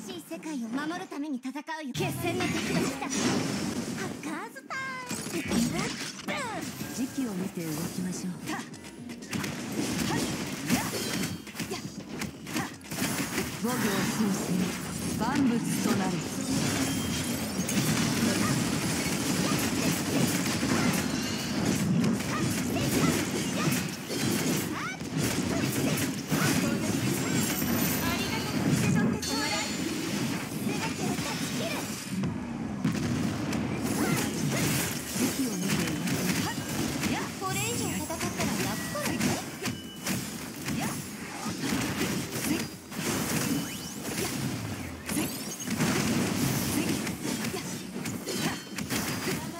しい世界を守るために戦うよ。決戦の敵がした。ハッカーズタイム時期を見て動きましょう。は五行水星万物となる。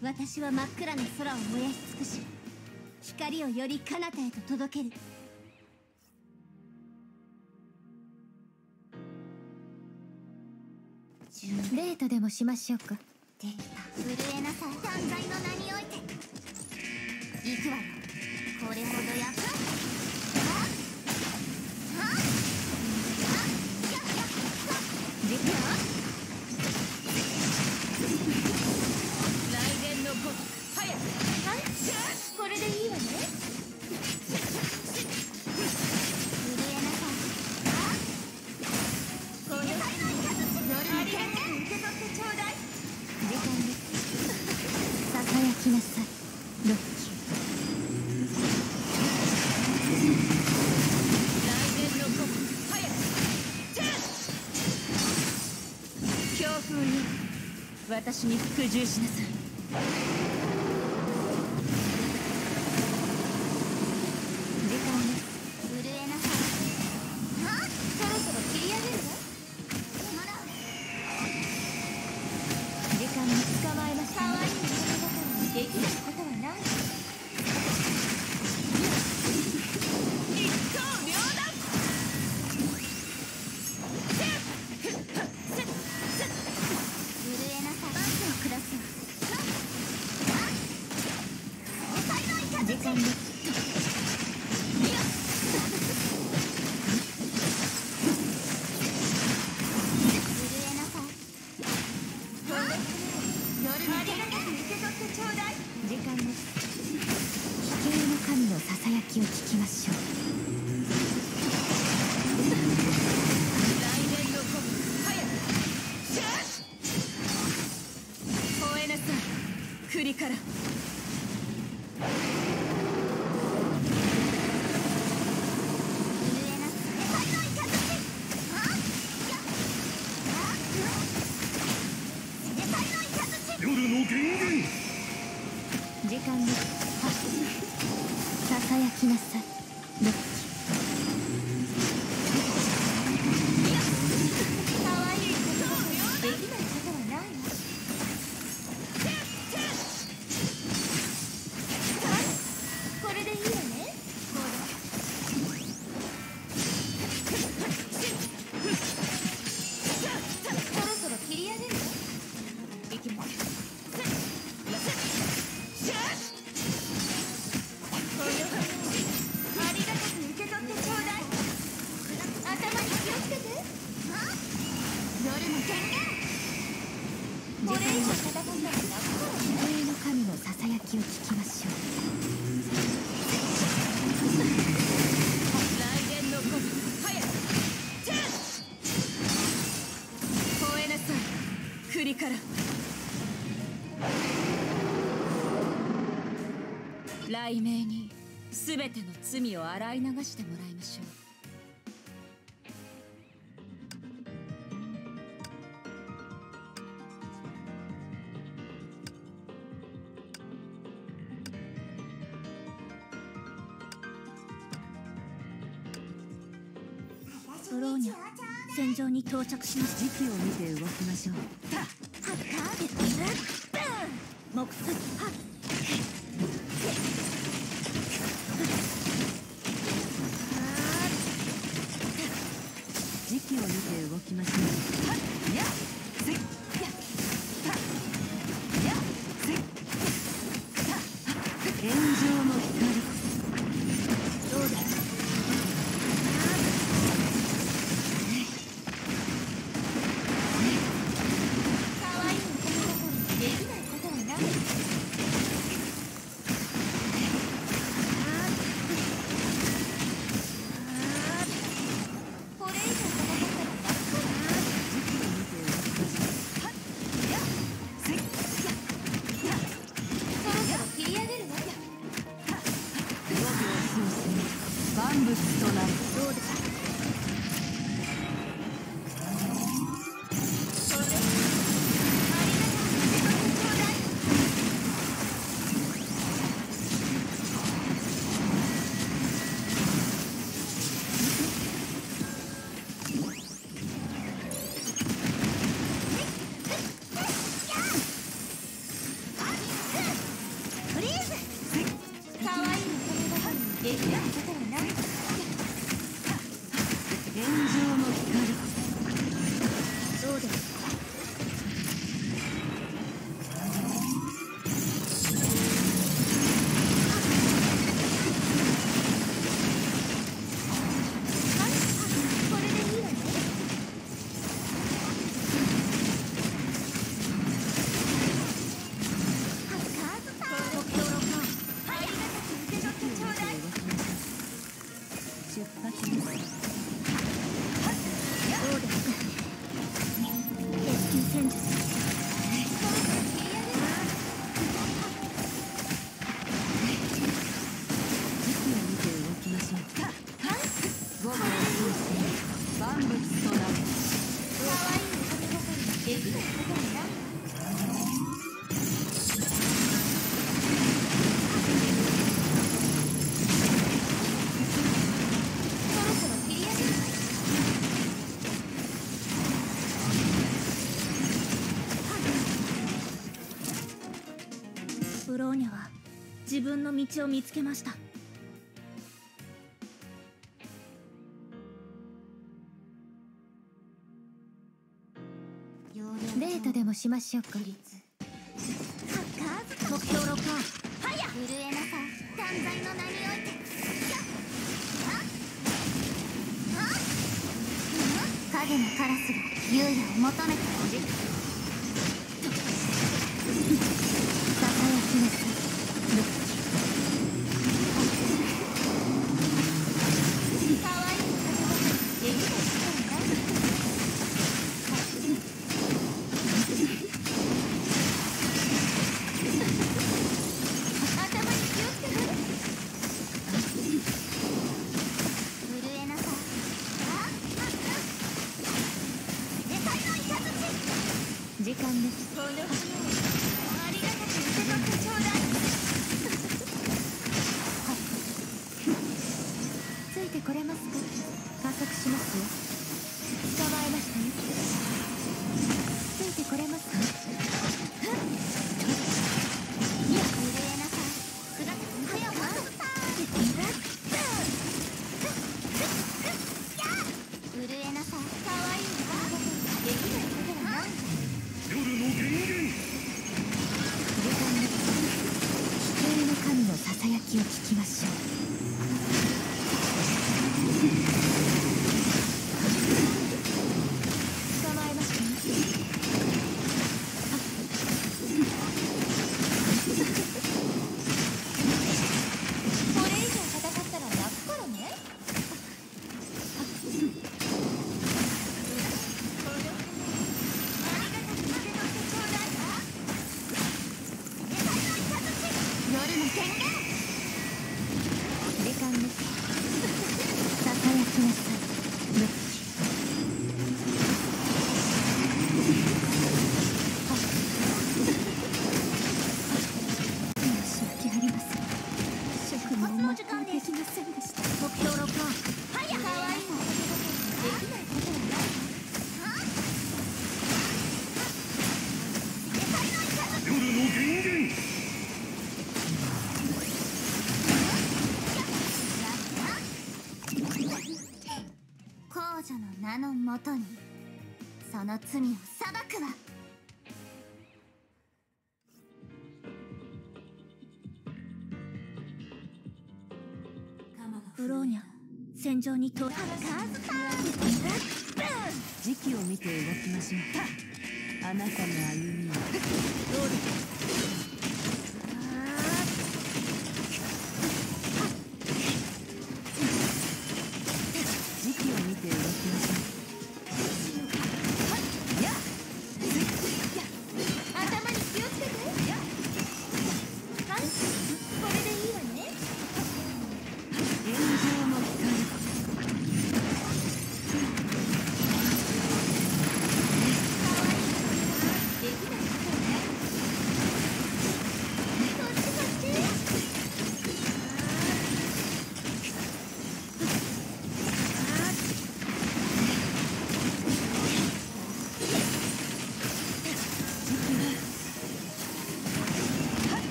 私は真っ暗な空を燃やし尽くし光をより彼方へと届ける。デートでもしましょうか。出た震えなさい。犯罪の名において。行くわよ。これほどやくあっ。あっ。あっ。やっ。やっ私に服従しなさい。夜の源源時間です。ささやきなさい。首から。雷鳴に全ての罪を洗い流してもらいましょう。ローニャ線上に到着しまし時期を見て動きましょう。タッーブを見て動きましょう。炎上の自分の道を見つけました。デートでもしましょうか。目標6はや震えなさ。断罪の名において。影のカラスが優雅を求めているささやきなさ罪を裁くわ。ブローニャ戦場に到達時期を見て動きましょう。あなたの歩みは。どうですか？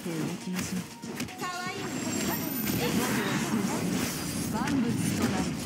て動きましょうい万物となる